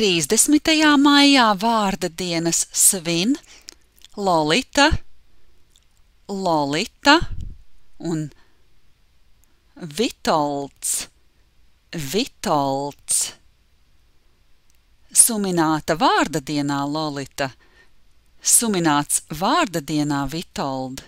30. maijā vārda dienas svin Lolita, Lolita un Vitolds, Vitolds. Sumināta vārda dienā Lolita, sumināts vārda dienā Vitold.